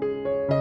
Música